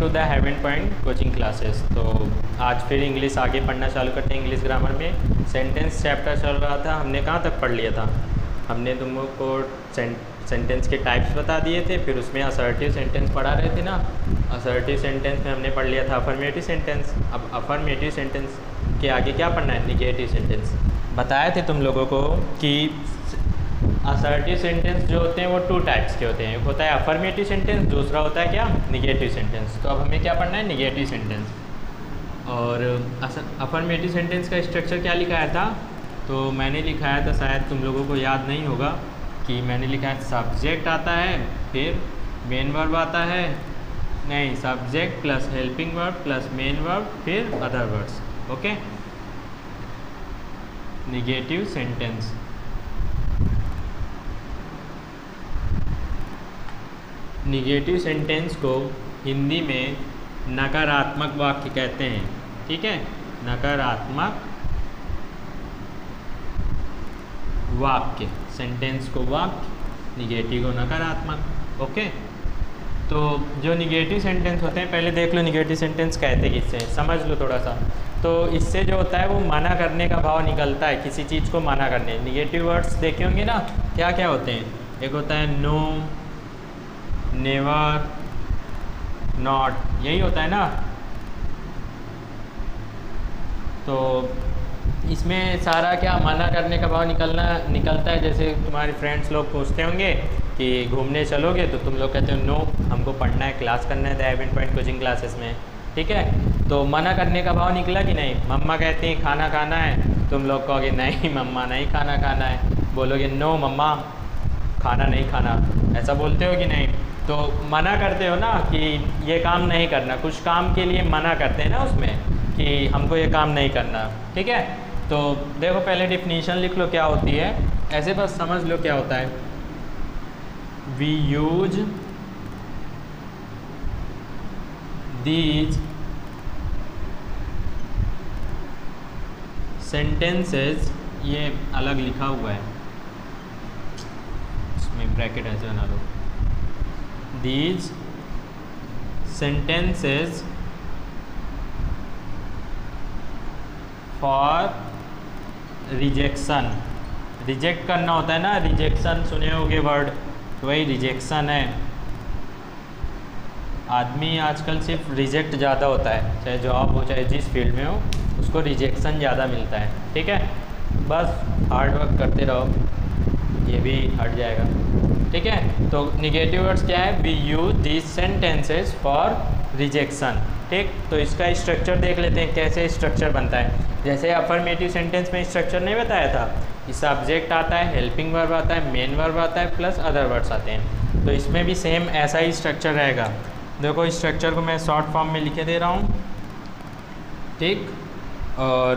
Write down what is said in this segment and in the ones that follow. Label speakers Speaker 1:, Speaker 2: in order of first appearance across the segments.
Speaker 1: To the heaven point coaching classes तो आज फिर इंग्लिश आगे पढ़ना चालू करते हैं इंग्लिश ग्रामर में। सेंटेंस चैप्टर चल रहा था, हमने कहाँ तक पढ़ लिया था? हमने तुम लोग को सेंटेंस के टाइप्स बता दिए थे, फिर उसमें असर्टिव सेंटेंस पढ़ा रहे थे ना? असर्टिव सेंटेंस में हमने पढ़ लिया था अफर्मेटिव सेंटेंस अब अफर्मेटिव सेंटेंस के आगे क्या पढ़ना है? निगेटिव सेंटेंस बताए थे तुम लोगों को कि असर्टिव सेंटेंस जो होते हैं वो टू टाइप्स के होते हैं। एक होता है अफर्मेटिव सेंटेंस दूसरा होता है क्या? निगेटिव सेंटेंस तो अब हमें क्या पढ़ना है? निगेटिव सेंटेंस और अफर्मेटिव सेंटेंस का स्ट्रक्चर क्या लिखाया था? तो मैंने लिखाया था, शायद तुम लोगों को याद नहीं होगा, कि मैंने लिखा है सब्जेक्ट आता है, फिर मेन वर्ब आता है, नहीं subject plus helping verb plus main verb फिर other words okay negative sentence negative sentence को हिंदी में नकारात्मक वाक्य कहते हैं। ठीक है? नकारात्मक वाक्य। सेंटेंस को वाक्य निगेटिव को नकारात्मक। ओके तो जो निगेटिव सेंटेंस होते हैं, पहले देख लो निगेटिव सेंटेंस कहते किससे समझ लो थोड़ा सा। तो इससे जो होता है, वो मना करने का भाव निकलता है किसी चीज़ को मना करने। निगेटिव वर्ड्स देखे होंगे ना क्या क्या होते हैं? एक होता है नो नेवर नॉट, यही होता है ना? तो इसमें सारा क्या मना करने का भाव निकलना, निकलता है? जैसे तुम्हारे फ्रेंड्स लोग पूछते होंगे कि घूमने चलोगे तो तुम लोग कहते हो नो हमको पढ़ना है क्लास करना है द पॉइंट कोचिंग क्लासेस में। ठीक है? तो मना करने का भाव निकला कि नहीं? मम्मा कहते हैं, खाना खाना है। तुम लोग कहोगे, नहीं, मम्मा नहीं खाना खाना है। बोलोगे नो मम्मा खाना नहीं खाना। ऐसा बोलते हो कि नहीं? तो मना करते हो ना कि ये काम नहीं करना। कुछ काम के लिए मना करते हैं ना उसमें कि हमको ये काम नहीं करना। ठीक है? तो देखो, पहले डिफिनीशन लिख लो, क्या होती है? ऐसे बस समझ लो क्या होता है। वी यूज़ दीज सेंटेंसेस ये अलग लिखा हुआ है। इसमें ब्रैकेट ऐसे बना लो। These sentences for rejection. Reject करना होता है ना? रिजेक्शन सुने होगे वर्ड तो वही रिजेक्शन है। आदमी आजकल सिर्फ़ रिजेक्ट ज़्यादा होता है। चाहे जॉब हो, चाहे जिस फ़ील्ड में हो, उसको रिजेक्शन ज़्यादा मिलता है। ठीक है? बस हार्ड वर्क करते रहो। ये भी हट जाएगा। ठीक है? तो निगेटिव वर्ड्स क्या है? We use this sentences for rejection ठीक? तो इसका स्ट्रक्चर देख लेते हैं, कैसे स्ट्रक्चर बनता है। जैसे अफर्मेटिव सेंटेंस में स्ट्रक्चर नहीं बताया था। कि सब्जेक्ट आता है हेल्पिंग वर्ब आता है मेन वर्ब आता है प्लस अदर वर्ड्स आते हैं। तो इसमें भी सेम ऐसा ही स्ट्रक्चर रहेगा। देखो स्ट्रक्चर को मैं शॉर्ट फॉर्म में लिखे दे रहा हूँ। ठीक? और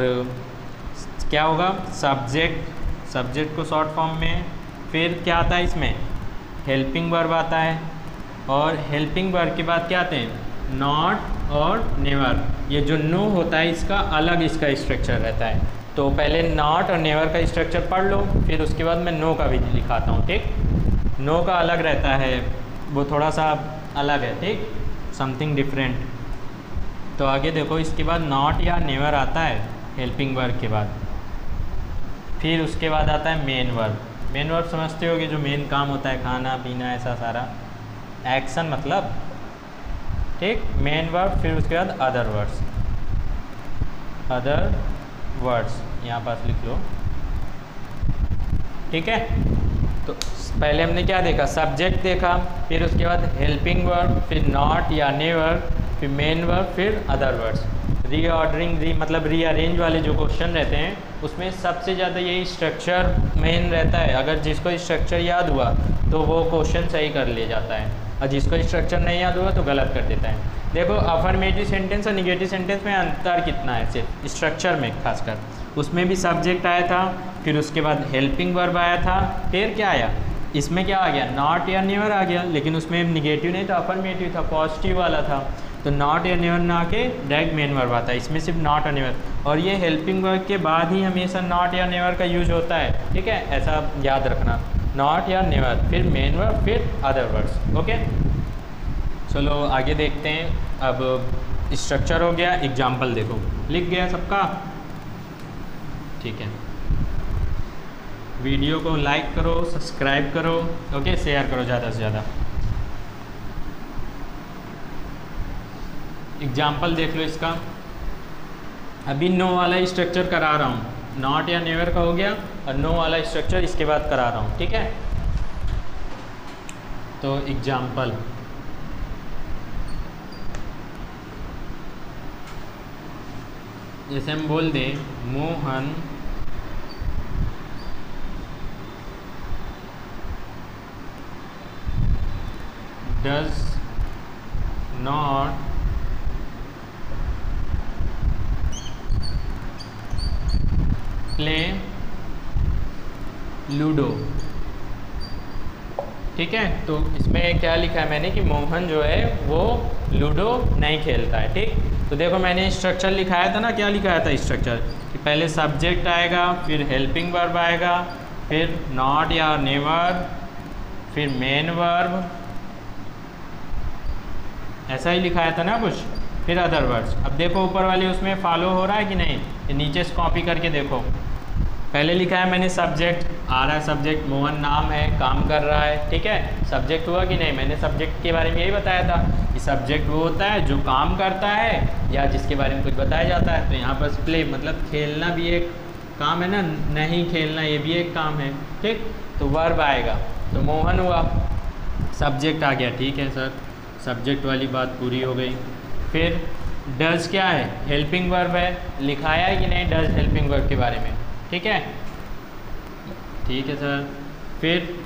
Speaker 1: क्या होगा? सब्जेक्ट सब्जेक्ट को शॉर्ट फॉर्म में, फिर क्या आता है इसमें? हेल्पिंग वर्ब आता है। और हेल्पिंग वर्ब के बाद क्या आते हैं? नॉट और नेवर। ये जो नो होता है, इसका अलग इसका स्ट्रक्चर रहता है। तो पहले नॉट और नेवर का स्ट्रक्चर पढ़ लो, फिर उसके बाद मैं नो का भी लिखाता हूँ, ठीक? नो का अलग रहता है। वो थोड़ा सा अलग है, ठीक? समथिंग डिफरेंट तो आगे देखो, इसके बाद नॉट या नेवर आता है, हेल्पिंग वर्क के बाद। फिर उसके बाद आता है मेन वर्ब मेन वर्ब समझते हो कि जो मेन काम होता है, खाना, पीना, ऐसा सारा. एक्शन मतलब ठीक? मेन वर्ब फिर उसके बाद अदर वर्ड्स अदर वर्ड्स यहाँ पास लिख लो. ठीक है? तो पहले हमने क्या देखा? सब्जेक्ट देखा, फिर उसके बाद हेल्पिंग वर्ब फिर नॉट या नेवर फिर मेन वर्ब फिर अदर वर्ड्स रीऑर्डरिंग री मतलब रीअरेंज वाले जो क्वेश्चन रहते हैं, उसमें सबसे ज़्यादा यही स्ट्रक्चर मेन रहता है। अगर जिसको स्ट्रक्चर याद हुआ तो वो क्वेश्चन सही कर लिया जाता है। और जिसको स्ट्रक्चर नहीं याद हुआ तो गलत कर देता है। देखो अफर्मेटिव सेंटेंस और निगेटिव सेंटेंस में अंतर कितना है सिर्फ़? स्ट्रक्चर में, खासकर। उसमें भी सब्जेक्ट आया था, फिर उसके बाद हेल्पिंग वर्ब आया था, फिर क्या आया? इसमें क्या आ गया? नॉट या न्यूअर आ गया। लेकिन उसमें निगेटिव नहीं था अफर्मेटिव था पॉजिटिव वाला था। तो नॉट या नेवर ना आके डायरेक्ट मेन वर्ब आता है। इसमें सिर्फ़ नॉट और नेवर और ये हेल्पिंग वर्ब के बाद ही हमेशा नॉट या नेवर का यूज़ होता है। ठीक है? ऐसा याद रखना। नॉट या नेवर फिर मेन वर्ब फिर अदर वर्ड्स ओके चलो, आगे देखते हैं। अब स्ट्रक्चर हो गया। एग्ज़ाम्पल देखो। लिख गया सबका? ठीक है। वीडियो को लाइक करो सब्सक्राइब करो। ओके शेयर करो ज़्यादा से ज़्यादा। एग्ज़ाम्पल देख लो इसका। अभी नो वाला स्ट्रक्चर करा रहा हूँ। नॉट या नेवर का हो गया और नो वाला स्ट्रक्चर इसके बाद करा रहा हूँ, ठीक है? तो एग्ज़ाम्पल जैसे हम बोल दें, Mohan does not play ludo. ठीक है? तो इसमें क्या लिखा है मैंने कि मोहन जो है, वो लूडो नहीं खेलता है, ठीक? तो देखो मैंने स्ट्रक्चर लिखाया था ना, क्या लिखाया था स्ट्रक्चर कि पहले सब्जेक्ट आएगा, फिर हेल्पिंग वर्ब आएगा, फिर नॉट या नेवर फिर मेन वर्ब ऐसा ही लिखाया था ना कुछ? फिर अदर वर्ड्स अब देखो ऊपर वाले उसमें फॉलो हो रहा है कि नहीं? नीचे से कॉपी करके देखो। पहले लिखा है मैंने सब्जेक्ट आ रहा है सब्जेक्ट मोहन नाम है, काम कर रहा है, ठीक है? सब्जेक्ट हुआ कि नहीं? मैंने सब्जेक्ट के बारे में यही बताया था कि सब्जेक्ट वो होता है जो काम करता है या जिसके बारे में कुछ बताया जाता है। तो यहाँ पर प्ले मतलब खेलना भी एक काम है ना? नहीं खेलना ये भी एक काम है, ठीक? तो वर्ब आएगा। तो मोहन हुआ। सब्जेक्ट आ गया, ठीक है सर सब्जेक्ट वाली बात पूरी हो गई। फिर डज क्या है? हेल्पिंग वर्ब है। लिखाया है कि नहीं डज हेल्पिंग वर्ब के बारे में? ठीक है? ठीक है सर फिर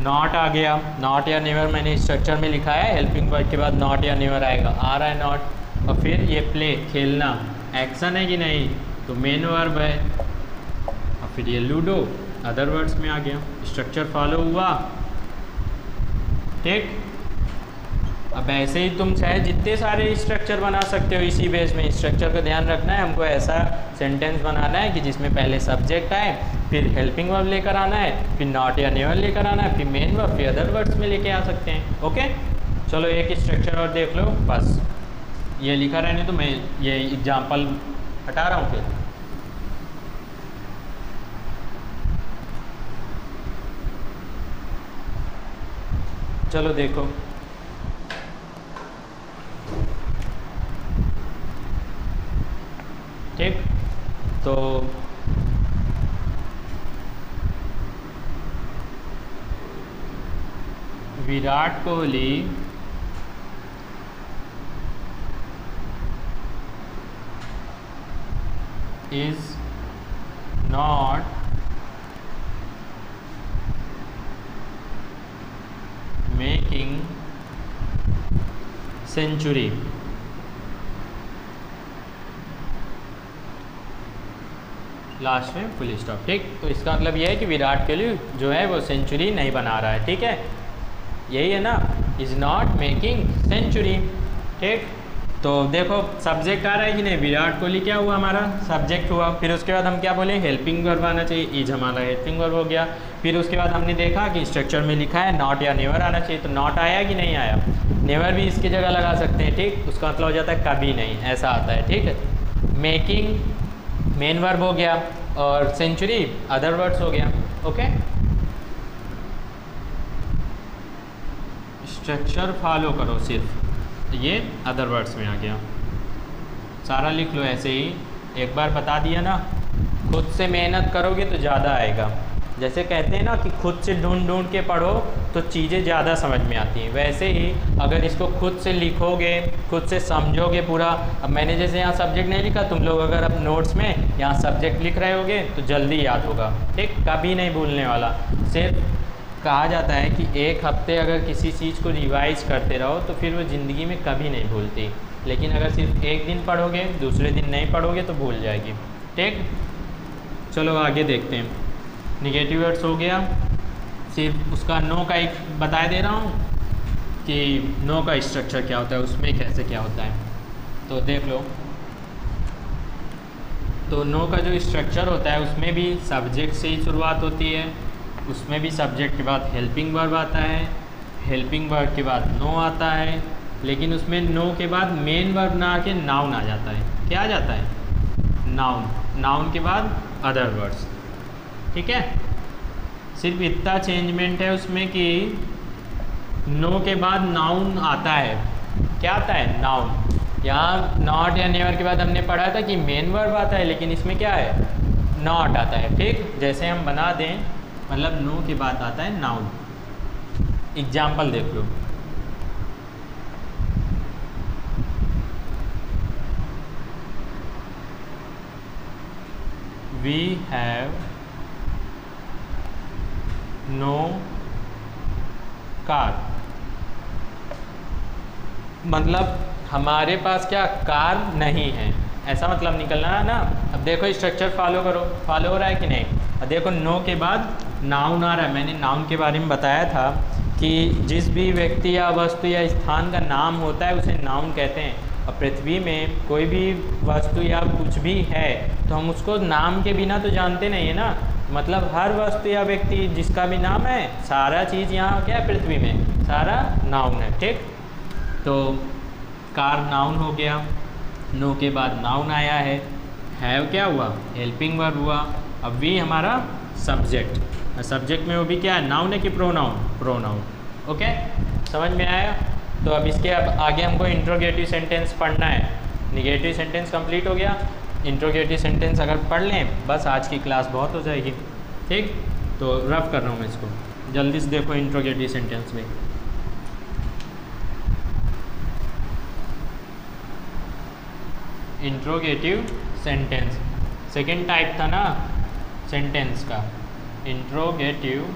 Speaker 1: नॉट आ गया. नॉट या नेवर मैंने स्ट्रक्चर में लिखा है. हेल्पिंग वर्ब के बाद नॉट या नेवर आएगा. आ रहा है नॉट और फिर ये प्ले खेलना. एक्शन है कि नहीं? तो मेन वर्ब है. और फिर ये लूडो अदर वर्ड्स में आ गया. स्ट्रक्चर फॉलो हुआ. ठीक? अब ऐसे ही तुम चाहे जितने सारे स्ट्रक्चर बना सकते हो इसी बेस में। स्ट्रक्चर का ध्यान रखना है, हमको ऐसा सेंटेंस बनाना है कि जिसमें पहले सब्जेक्ट आए, फिर हेल्पिंग वर्ब लेकर आना है, फिर नॉट या नेवर लेकर आना है, फिर मेन वर्ब फिर अदर वर्ड्स में लेके आ सकते हैं। ओके चलो एक स्ट्रक्चर और देख लो, बस। ये लिखा रहने तो मैं ये एग्ज़ाम्पल हटा रहा हूँ फिर। चलो देखो ठीक तो Virat Kohli is not making century last में फुल स्टॉप ठीक? तो इसका मतलब ये है कि विराट कोहली जो है वो सेंचुरी नहीं बना रहा है, ठीक है? यही है ना? इज़ नॉट मेकिंग सेंचुरी ठीक? तो देखो सब्जेक्ट आ रहा है कि नहीं? विराट कोहली क्या हुआ हमारा? सब्जेक्ट हुआ। फिर उसके बाद हम क्या बोले? हेल्पिंग वर्ब आना चाहिए। इज़ हमारा हेल्पिंग वर्ब हो गया। फिर उसके बाद हमने देखा कि स्ट्रक्चर में लिखा है नॉट या नेवर आना चाहिए। तो नॉट आया कि नहीं आया? नेवर भी इसकी जगह लगा सकते हैं, ठीक? उसका मतलब हो जाता है कभी नहीं। ऐसा आता है, ठीक है? मेकिंग मेन वर्ब हो गया और सेंचुरी अदर वर्ड्स हो गया ओके स्ट्रक्चर फॉलो करो सिर्फ़। ये अदर वर्ड्स में आ गया। सारा लिख लो ऐसे ही। एक बार बता दिया ना, खुद से मेहनत करोगे तो ज़्यादा आएगा। जैसे कहते हैं ना कि खुद से ढूंढ ढूंढ के पढ़ो तो चीज़ें ज़्यादा समझ में आती हैं। वैसे ही अगर इसको खुद से लिखोगे, खुद से समझोगे पूरा, अब मैंने जैसे यहाँ सब्जेक्ट नहीं लिखा, तुम लोग अगर अब नोट्स में यहाँ सब्जेक्ट लिख रहे होगे तो जल्दी याद होगा। ठीक? कभी नहीं भूलने वाला। सिर्फ़ कहा जाता है कि एक हफ़्ते अगर किसी चीज़ को रिवाइज करते रहो तो फिर वो ज़िंदगी में कभी नहीं भूलती। लेकिन अगर सिर्फ़ एक दिन पढ़ोगे, दूसरे दिन नहीं पढ़ोगे तो भूल जाएगी। ठीक? चलो आगे देखते हैं। निगेटिव वर्ड्स हो गया। सिर्फ़ उसका नो का एक बता दे रहा हूँ कि नो का स्ट्रक्चर क्या होता है, उसमें कैसे क्या होता है। तो देख लो। तो नो का जो स्ट्रक्चर होता है, उसमें भी सब्जेक्ट से ही शुरुआत होती है। उसमें भी सब्जेक्ट के बाद हेल्पिंग वर्ब आता है। हेल्पिंग वर्ब के बाद नो आता है। लेकिन उसमें नो के बाद मेन वर्ब ना आके नाउन आ जाता है। क्या आ जाता है? नाउन नाउन के बाद अदर वर्ड्स ठीक है? सिर्फ़ इतना चेंजमेंट है उसमें कि नो के बाद नाउन आता है। क्या आता है? नाउन यहाँ नॉट या नेवर के बाद हमने पढ़ा था कि मेन वर्ब आता है, लेकिन इसमें क्या है? नॉट आता है, ठीक? जैसे हम बना दें मतलब नो के बाद आता है नाउन एग्ज़ाम्पल देख लो। We have no car. मतलब हमारे पास क्या कार नहीं है? ऐसा मतलब निकलना है ना। अब देखो स्ट्रक्चर फॉलो करो। फॉलो हो रहा है कि नहीं? अब देखो नो के बाद नाउन आ रहा है। मैंने नाउन के बारे में बताया था कि जिस भी व्यक्ति या वस्तु या स्थान का नाम होता है, उसे नाउन कहते हैं। और पृथ्वी में कोई भी वस्तु या कुछ भी है तो हम उसको नाम के बिना तो जानते नहीं है ना। मतलब हर वस्तु या व्यक्ति जिसका भी नाम है, सारा चीज़ यहाँ क्या है, पृथ्वी में? सारा नाउन है, ठीक? तो कार नाउन हो गया। नो के बाद नाउन आया है। हैव क्या हुआ? हेल्पिंग वर्ब हुआ। अब वी हमारा सब्जेक्ट सब्जेक्ट में वो भी क्या है? नाउन है कि प्रोनाउन प्रोनाउन ओके समझ में आया? तो अब इसके अब आगे हमको इंट्रोगेटिव सेंटेंस पढ़ना है। निगेटिव सेंटेंस कंप्लीट हो गया। इंट्रोगेटिव सेंटेंस अगर पढ़ लें, बस आज की क्लास बहुत हो जाएगी। ठीक? तो रफ कर रहा हूँ मैं इसको। जल्दी से देखो इंट्रोगेटिव सेंटेंस में। इंट्रोगेटिव सेंटेंस सेकेंड टाइप था ना सेंटेंस का। इंट्रोगेटिव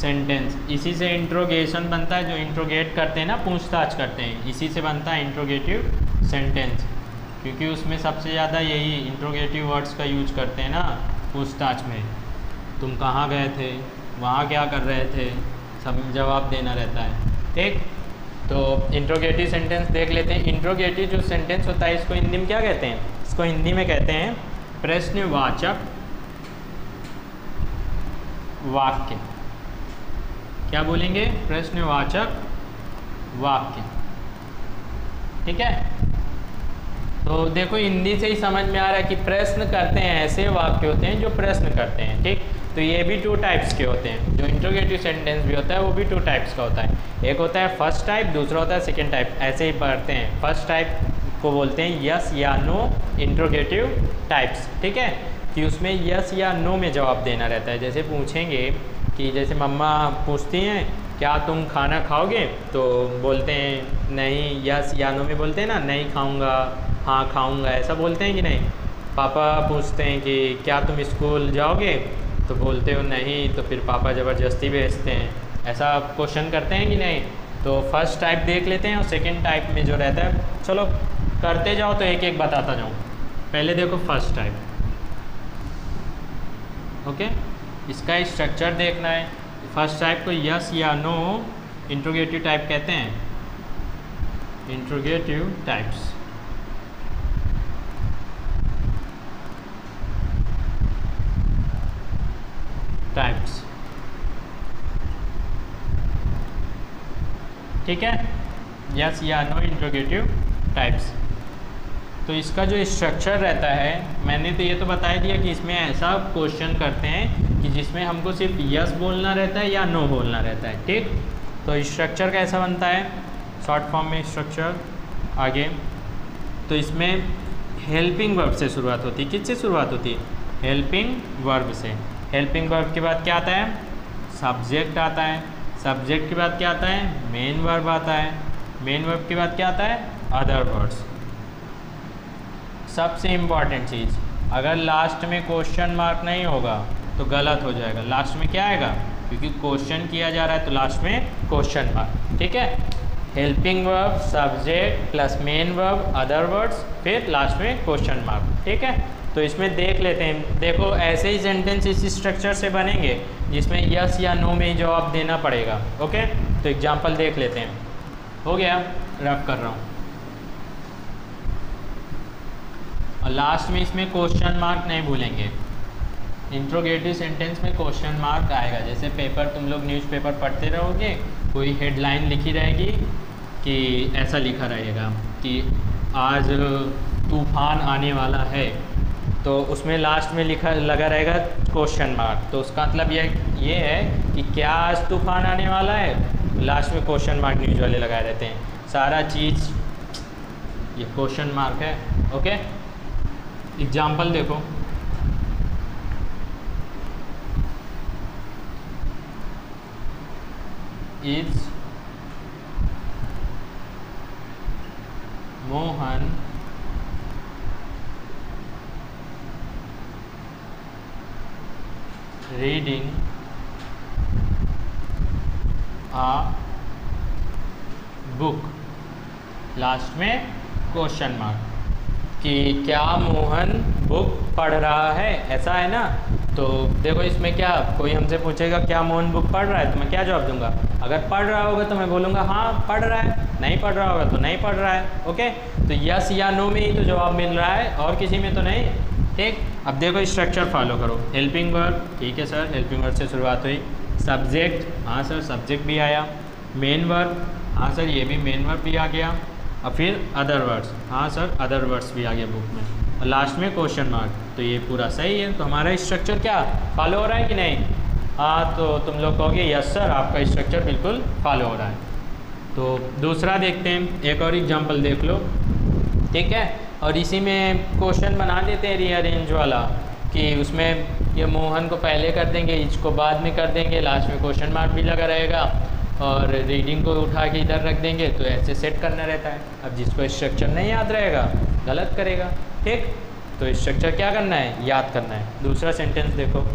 Speaker 1: सेंटेंस इसी से इंट्रोगेशन बनता है, जो इंट्रोगेट करते हैं ना, पूछताछ करते हैं। इसी से बनता है इंट्रोगेटिव सेंटेंस क्योंकि उसमें सबसे ज़्यादा यही इंट्रोगेटिव वर्ड्स का यूज़ करते हैं ना, पूछताछ में। तुम कहाँ गए थे? वहाँ क्या कर रहे थे? सब जवाब देना रहता है। ठीक? तो इंट्रोगेटिव सेंटेंस देख लेते हैं। इंट्रोगेटिव जो सेंटेंस होता है, इसको हिंदी में क्या कहते हैं? इसको हिंदी में कहते हैं प्रश्नवाचक वाक्य। क्या बोलेंगे? प्रश्नवाचक वाक्य। ठीक है? तो देखो, हिंदी से ही समझ में आ रहा है कि प्रश्न करते हैं ऐसे वाक्य होते हैं जो प्रश्न करते हैं, ठीक? तो ये भी टू टाइप्स के होते हैं। जो इंट्रोगेटिव सेंटेंस भी होता है, वो भी टू टाइप्स का होता है। एक होता है फ़र्स्ट टाइप दूसरा होता है सेकेंड टाइप ऐसे ही पढ़ते हैं। फ़र्स्ट टाइप को बोलते हैं यस या नो इंट्रोगेटिव टाइप्स ठीक है? कि उसमें यस या नो में जवाब देना रहता है। जैसे पूछेंगे कि जैसे मम्मा पूछती हैं, क्या तुम खाना खाओगे? तो बोलते हैं, नहीं, यस या नो में बोलते हैं ना, नहीं खाऊँगा हाँ खाऊँगा। ऐसा बोलते हैं कि नहीं? पापा पूछते हैं कि, क्या तुम स्कूल जाओगे? तो बोलते हो, नहीं। तो फिर पापा ज़बरदस्ती भेजते हैं। ऐसा क्वेश्चन करते हैं कि नहीं? तो फ़र्स्ट टाइप देख लेते हैं और सेकंड टाइप में जो रहता है, चलो करते जाओ तो एक एक बताता जाऊँ। पहले देखो फ़र्स्ट टाइप। ओके? इसका स्ट्रक्चर देखना है। फ़र्स्ट टाइप को यस या नो इंट्रोगेटिव टाइप कहते हैं। इंट्रोगेटिव टाइप्स टाइप्स ठीक है? यस या नो इंट्रोगेटिव टाइप्स तो इसका जो स्ट्रक्चर रहता है, मैंने तो ये तो बता दिया कि इसमें ऐसा क्वेश्चन करते हैं कि जिसमें हमको सिर्फ़ यस बोलना रहता है या नो बोलना रहता है, ठीक? तो स्ट्रक्चर कैसा बनता है? शॉर्ट फॉर्म में स्ट्रक्चर आगे। तो इसमें हेल्पिंग वर्ब से शुरुआत होती है। किससे शुरुआत होती है? हेल्पिंग वर्ब से। हेल्पिंग वर्ब के बाद क्या आता है? सब्जेक्ट आता है। सब्जेक्ट के बाद क्या आता है? मेन वर्ब आता है। मेन वर्ब के बाद क्या आता है? अदर वर्ड्स सबसे इंपॉर्टेंट चीज़। अगर लास्ट में क्वेश्चन मार्क नहीं होगा तो गलत हो जाएगा। लास्ट में क्या आएगा? क्योंकि क्वेश्चन किया जा रहा है तो लास्ट में क्वेश्चन मार्क ठीक है? Helping verb subject plus main verb other words फिर लास्ट में क्वेश्चन मार्क ठीक है? तो इसमें देख लेते हैं। देखो, ऐसे ही सेंटेंस इस स्ट्रक्चर से बनेंगे, जिसमें यस या नो में जवाब देना पड़ेगा ओके तो एग्जांपल देख लेते हैं। हो गया, रफ कर रहा हूँ। और लास्ट में इसमें क्वेश्चन मार्क नहीं भूलेंगे। इंट्रोगेटिव सेंटेंस में क्वेश्चन मार्क आएगा। जैसे पेपर तुम लोग न्यूज़पेपर पढ़ते रहोगे, कोई हेडलाइन लिखी रहेगी कि ऐसा लिखा रहेगा कि आज तूफ़ान आने वाला है। तो उसमें लास्ट में लिखा लगा रहेगा क्वेश्चन मार्क तो उसका मतलब ये ये है कि क्या आज तूफ़ान आने वाला है? लास्ट में क्वेश्चन मार्क न्यूज़ वाले लगाए रहते हैं। सारा चीज़ ये क्वेश्चन मार्क है। ओके एग्ज़ाम्पल देखो। Is Mohan reading a book. Last में क्वेश्चन मार्क कि क्या मोहन बुक पढ़ रहा है? ऐसा है ना? तो देखो इसमें क्या, कोई हमसे पूछेगा, क्या मोहन बुक पढ़ रहा है? तो मैं क्या जवाब दूँगा? अगर पढ़ रहा होगा तो मैं बोलूँगा हाँ पढ़ रहा है। नहीं पढ़ रहा होगा तो नहीं पढ़ रहा है। ओके? तो यस या नो में ही तो जवाब मिल रहा है, और किसी में तो नहीं? ठीक? अब देखो स्ट्रक्चर फॉलो करो। हेल्पिंग वर्ब ठीक है सर हेल्पिंग वर्ब से शुरुआत हुई। सब्जेक्ट हाँ सर सब्जेक्ट भी आया। मेन वर्ब हाँ सर ये भी मेन वर्ब भी आ गया। और फिर अदर वर्ड्स हाँ सर अदर वर्ड्स भी आ गया बुक में। और लास्ट में क्वेश्चन मार्क तो ये पूरा सही है। तो हमारा स्ट्रक्चर क्या? फॉलो हो रहा है कि नहीं? हाँ तो तुम लोग कहोगे यस सर आपका स्ट्रक्चर बिल्कुल फॉलो हो रहा है। तो दूसरा देखते हैं। एक और एग्ज़ाम्पल देख लो। ठीक है? और इसी में क्वेश्चन बना देते हैं रीअरेंज वाला कि उसमें ये मोहन को पहले कर देंगे, इसको बाद में कर देंगे लास्ट में क्वेश्चन मार्क भी लगा रहेगा और रीडिंग को उठा के इधर रख देंगे। तो ऐसे सेट करना रहता है। अब जिसको स्ट्रक्चर नहीं याद रहेगा, गलत करेगा। ठीक? तो स्ट्रक्चर क्या करना है? याद करना है। दूसरा सेंटेंस देखो।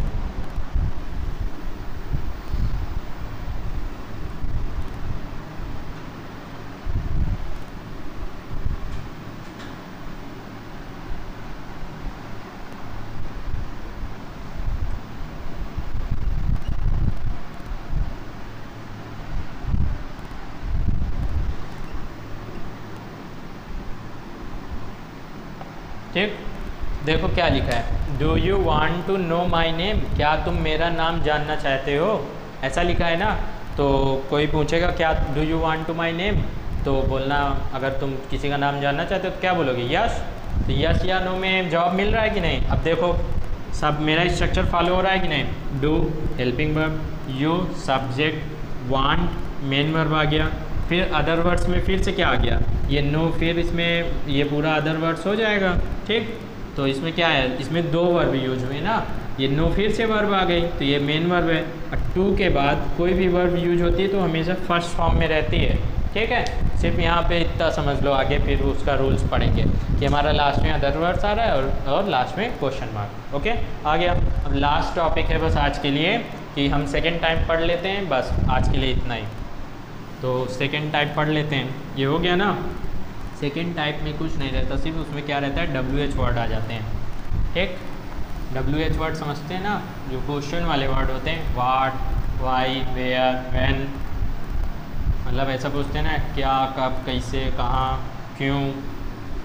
Speaker 1: ठीक? देखो क्या लिखा है। Do you want to know my name क्या तुम मेरा नाम जानना चाहते हो? ऐसा लिखा है ना? तो कोई पूछेगा, क्या do you want to my name तो बोलना, अगर तुम किसी का नाम जानना चाहते हो तो क्या बोलोगे? यस तो यस या नो में जवाब मिल रहा है कि नहीं? अब देखो, सब मेरा स्ट्रक्चर फॉलो हो रहा है कि नहीं? Do helping verb you subject want main verb आ गया। फिर अदर वर्ड्स में फिर से क्या आ गया? ये नो फिर इसमें ये पूरा अदर वर्ड्स हो जाएगा। ठीक? तो इसमें क्या है? इसमें दो वर्ब यूज़ हुए ना? ये नो फिर से वर्ब आ गई तो ये मेन वर्ब है। और टू के बाद कोई भी वर्ब यूज़ होती है तो हमेशा फ़र्स्ट फॉर्म में रहती है। ठीक है? सिर्फ़ यहाँ पे इतना समझ लो आगे फिर उसका रूल्स पढ़ेंगे कि हमारा लास्ट में अदर वर्ड्स आ रहा है और, और लास्ट में क्वेश्चन मार्क ओके आ गया अब लास्ट टॉपिक है बस आज के लिए कि हम सेकेंड टाइम पढ़ लेते हैं बस आज के लिए इतना ही। तो सेकेंड टाइप पढ़ लेते हैं। ये हो गया ना? सेकेंड टाइप में कुछ नहीं रहता, सिर्फ़ उसमें क्या रहता है? डब्ल्यू एच वर्ड आ जाते हैं। ठीक? डब्ल्यू एच वर्ड समझते हैं ना? जो क्वेश्चन वाले वर्ड होते हैं वाट वाई वेयर वैन मतलब ऐसा पूछते हैं ना, क्या, कब, कैसे, कहाँ, क्यों,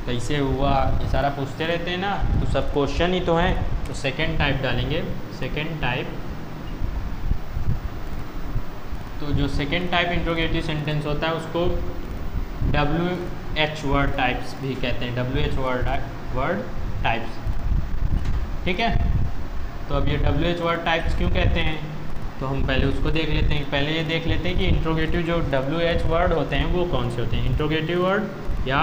Speaker 1: कैसे हुआ, ये सारा पूछते रहते हैं ना? तो सब क्वेश्चन ही तो हैं। तो सेकेंड टाइप डालेंगे। सेकेंड टाइप तो जो सेकेंड टाइप इंट्रोगेटिव सेंटेंस होता है, उसको डब्ल्यू एच वर्ड टाइप्स भी कहते हैं W H word word types ठीक है? तो अब ये डब्ल्यू एच वर्ड टाइप्स क्यों कहते हैं? तो हम पहले उसको देख लेते हैं। पहले ये देख लेते हैं कि इंट्रोगेटिव जो डब्ल्यू एच वर्ड होते हैं, वो कौन से होते हैं? इंट्रोगेटिव वर्ड या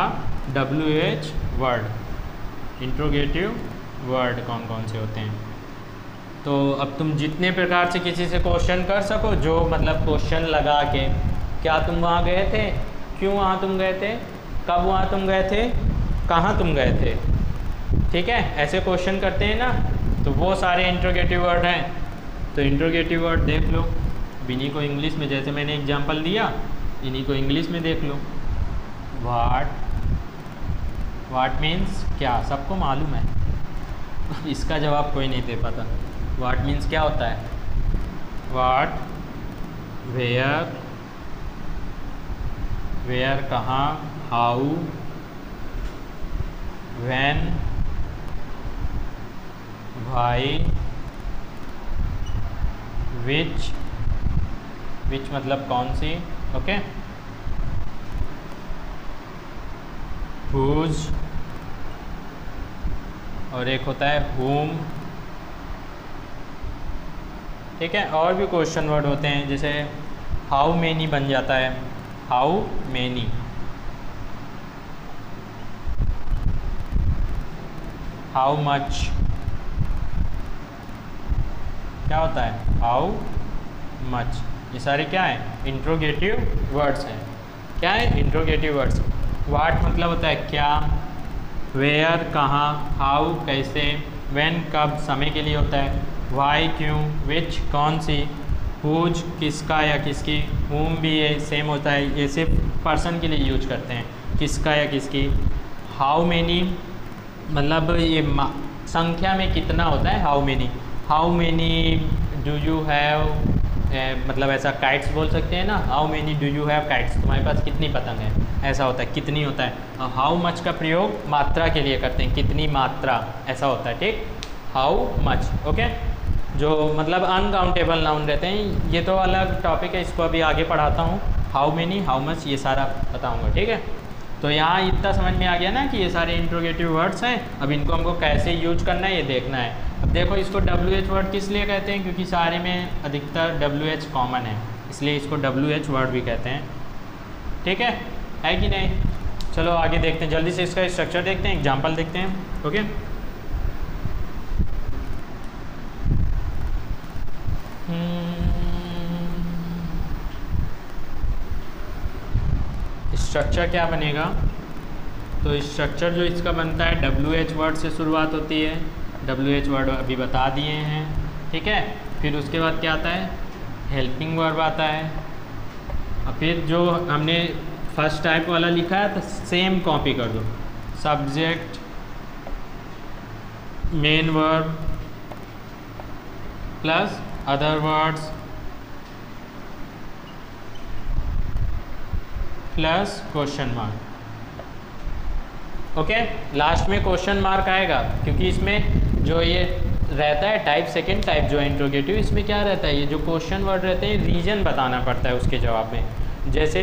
Speaker 1: W H word interrogative word कौन कौन से होते हैं? तो अब तुम जितने प्रकार से किसी से क्वेश्चन कर सको, जो मतलब क्वेश्चन लगा के, क्या तुम वहाँ गए थे? क्यों वहाँ तुम गए थे? कब वहाँ तुम गए थे? कहाँ तुम गए थे? ठीक है, ऐसे क्वेश्चन करते हैं ना तो वो सारे इंट्रोगेटिव वर्ड हैं। तो इंट्रोगेटिव वर्ड देख लो। इन्हीं को इंग्लिश में, जैसे मैंने एग्जांपल दिया, इन्हीं को इंग्लिश में देख लो। वाट वाट मीन्स क्या? सबको मालूम है। इसका जवाब कोई नहीं दे पाता। वाट मीन्स क्या होता है? वाट वेयर वेयर कहाँ? हाउ वैन भाई विच विच मतलब कौन सी? ओके हुज और एक होता है होम ठीक है? और भी क्वेश्चन वर्ड होते हैं, जैसे हाउ मैनी बन जाता है हाउ मैनी हाउ मच क्या होता है? हाउ मच ये सारे क्या है? इंट्रोगेटिव वर्ड्स हैं। क्या है? इंट्रोगेटिव वर्ड्स वाट मतलब होता है क्या? वेयर कहाँ? हाउ कैसे? व्हेन कब? समय के लिए होता है। वाई क्यों? विच कौन सी? हुज किसका या किसकी? होम भी ये सेम होता है। ये सिर्फ़ पर्सन के लिए यूज़ करते हैं। किसका या किसकी? हाउ मैनी मतलब ये संख्या में कितना होता है? How many how many do you have मतलब ऐसा काइट्स बोल सकते हैं ना? How many do you have kites तुम्हारे पास कितनी पतंग है? ऐसा होता है, कितनी होता है? हाउ मच का प्रयोग मात्रा के लिए करते हैं, कितनी मात्रा? ऐसा होता है, ठीक? हाउ मच ओके जो मतलब अनकाउंटेबल नाउन रहते हैं, ये तो अलग टॉपिक है, इसको अभी आगे पढ़ाता हूँ। हाउ मैनी हाउ मच ये सारा बताऊँगा, ठीक है? तो यहाँ इतना समझ में आ गया ना कि ये सारे इंट्रोगेटिव वर्ड्स हैं। अब इनको हमको कैसे यूज़ करना है, ये देखना है। अब देखो, इसको डब्ल्यू एच वर्ड किस लिए कहते हैं? क्योंकि सारे में अधिकतर डब्ल्यू एच कॉमन है। इसलिए इसको डब्ल्यू एच वर्ड भी कहते हैं। ठीक है? है कि नहीं? चलो, आगे देखते हैं। जल्दी से इसका स्ट्रक्चर देखते हैं एग्ज़ाम्पल देखते हैं। ओके स्ट्रक्चर क्या बनेगा? तो स्ट्रक्चर जो इसका बनता है डब्ल्यू एच वर्ड से शुरुआत होती है। डब्ल्यू एच वर्ड अभी बता दिए हैं, ठीक है? फिर उसके बाद क्या आता है? हेल्पिंग वर्ब आता है। और फिर जो हमने फ़र्स्ट टाइप वाला लिखा है तो सेम कॉपी कर दो। Subject main verb plus other words plus question mark okay last में क्वेश्चन मार्क आएगा, क्योंकि इसमें जो ये रहता है टाइप सेकंड टाइप जो इंट्रोगेटिव इसमें क्या रहता है? ये जो क्वेश्चन वर्ड रहते हैं रीजन बताना पड़ता है उसके जवाब में। जैसे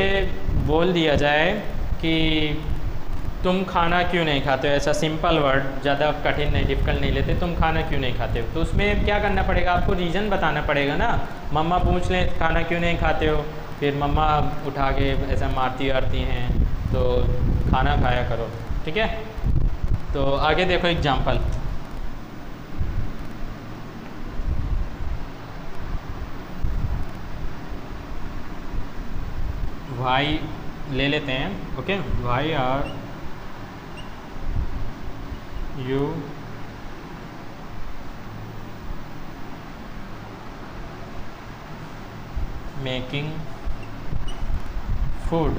Speaker 1: बोल दिया जाए कि तुम खाना क्यों नहीं खाते हो? ऐसा सिंपल वर्ड ज़्यादा कठिन नहीं डिफ़िकल्ट नहीं लेते, तुम खाना क्यों नहीं खाते हो? तो उसमें क्या करना पड़ेगा? आपको रीज़न बताना पड़ेगा ना। मम्मा पूछ लें, खाना क्यों नहीं खाते हो? फिर मम्मा उठा के ऐसा मारती वारती हैं तो खाना खाया करो, ठीक है? तो आगे देखो एग्ज़ाम्पल वाई ले लेते हैं okay why are you making food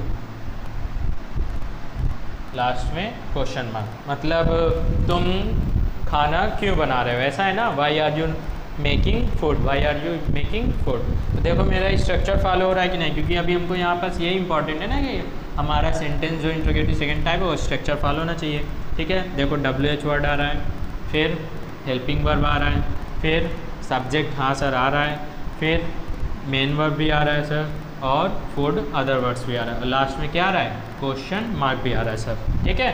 Speaker 1: last में क्वेश्चन मार्क मतलब तुम खाना क्यों बना रहे हो? ऐसा है ना? Why are you making food why are you making food तो देखो, मेरा स्ट्रक्चर फॉलो हो रहा है कि नहीं? क्योंकि अभी हमको यहाँ पास ये इंपॉर्टेंट है ना कि हमारा सेंटेंस जो इंट्रोगेटिव सेकेंड टाइप है वो स्ट्रक्चर फॉलो होना चाहिए। ठीक है? देखो डब्ल्यू एच वर्ड आ रहा है, फिर हेल्पिंग वर्ब आ रहा है, फिर सब्जेक्ट हाँ सर आ रहा है, फिर मेन वर्ब भी आ रहा है सर और फ़ूड अदर वर्ड्स भी आ रहा है। लास्ट में क्या आ रहा है? क्वेश्चन मार्क भी आ रहा है सर ठीक है?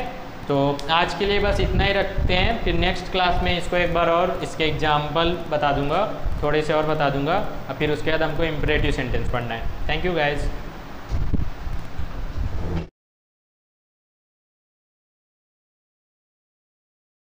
Speaker 1: तो आज के लिए बस इतना ही रखते हैं। फिर नेक्स्ट क्लास में इसको एक बार और इसके एग्ज़ाम्पल बता दूँगा, थोड़े से और बता दूँगा। और फिर उसके बाद हमको इम्परेटिव सेंटेंस पढ़ना है। Thank you guys